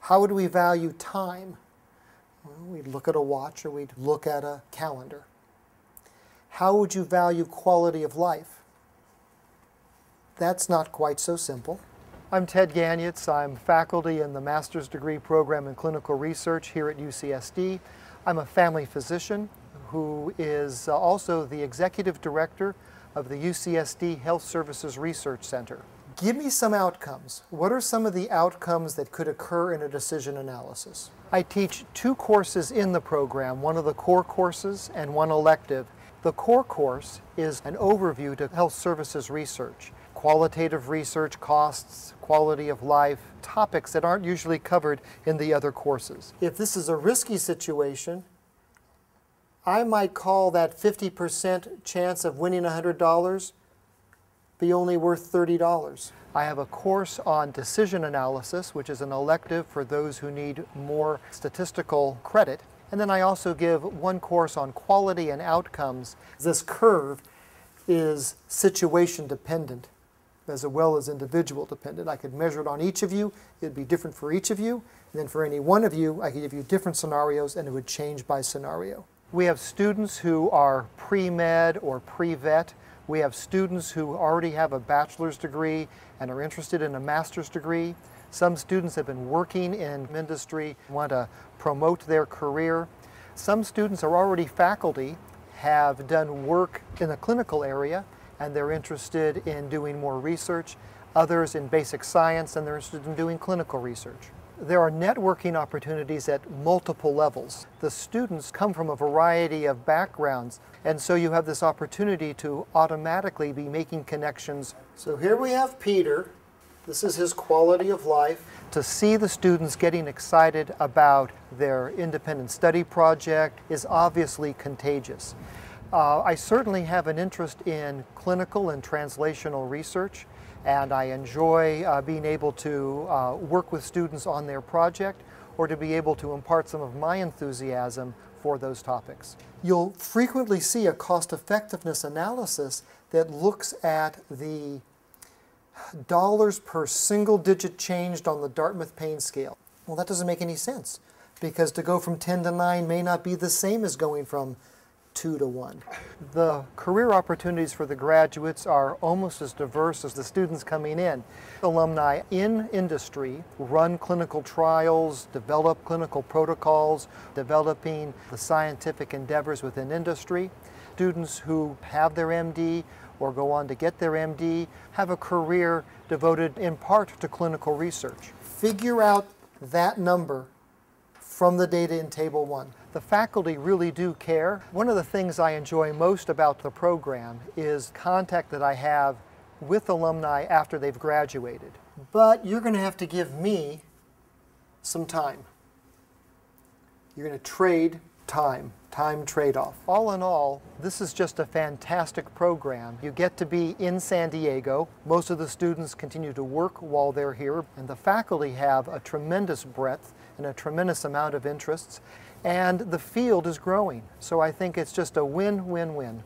How would we value time? Well, we'd look at a watch or we'd look at a calendar. How would you value quality of life? That's not quite so simple. I'm Ted Ganiats. I'm faculty in the master's degree program in clinical research here at UCSD. I'm a family physician who is uh, also the executive director of the UCSD Health Services Research Center. Give me some outcomes. What are some of the outcomes that could occur in a decision analysis? I teach two courses in the program, one of the core courses and one elective. The core course is an overview to health services research, qualitative research costs, quality of life, topics that aren't usually covered in the other courses. If this is a risky situation, I might call that 50% chance of winning $100 be only worth $30. I have a course on decision analysis, which is an elective for those who need more statistical credit. And then I also give one course on quality and outcomes. This curve is situation dependent as well as individual dependent. I could measure it on each of you. It'd be different for each of you. And then for any one of you, I could give you different scenarios and it would change by scenario. We have students who are pre-med or pre-vet. We have students who already have a bachelor's degree and are interested in a master's degree. Some students have been working in industry, want to promote their career. Some students are already faculty, have done work in the clinical area, and they're interested in doing more research. Others in basic science, and they're interested in doing clinical research. There are networking opportunities at multiple levels. The students come from a variety of backgrounds, and so you have this opportunity to automatically be making connections. So here we have Peter. This is his quality of life. To see the students getting excited about their independent study project is obviously contagious. Uh, I certainly have an interest in clinical and translational research and I enjoy uh, being able to uh, work with students on their project or to be able to impart some of my enthusiasm for those topics. You'll frequently see a cost effectiveness analysis that looks at the dollars per single digit changed on the Dartmouth pain scale. Well, that doesn't make any sense because to go from 10 to 9 may not be the same as going from two to one. The career opportunities for the graduates are almost as diverse as the students coming in. Alumni in industry run clinical trials, develop clinical protocols, developing the scientific endeavors within industry. Students who have their MD or go on to get their MD have a career devoted in part to clinical research. Figure out that number from the data in Table 1. The faculty really do care. One of the things I enjoy most about the program is contact that I have with alumni after they've graduated. But you're going to have to give me some time. You're going to trade time, time trade-off. All in all, this is just a fantastic program. You get to be in San Diego. Most of the students continue to work while they're here, and the faculty have a tremendous breadth and a tremendous amount of interests and the field is growing. So I think it's just a win-win-win.